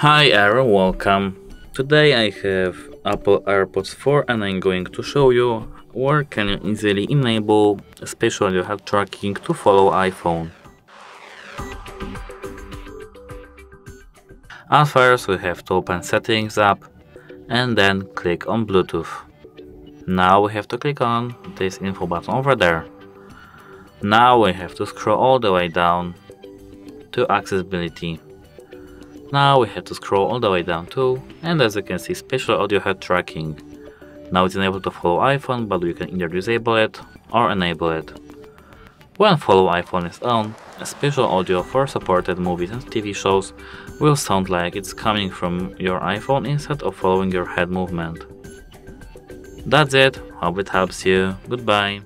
Hi Aaron, welcome. Today I have Apple AirPods 4 and I'm going to show you where can you easily enable spatial audio head tracking to follow iPhone. At first we have to open settings app and then click on Bluetooth. Now we have to click on this info button over there. Now we have to scroll all the way down to accessibility. Now we have to scroll all the way down too, and as you can see spatial audio head tracking. Now it's enabled to follow iPhone, but we can either disable it or enable it. When follow iPhone is on, a spatial audio for supported movies and TV shows will sound like it's coming from your iPhone instead of following your head movement. That's it, hope it helps you, goodbye.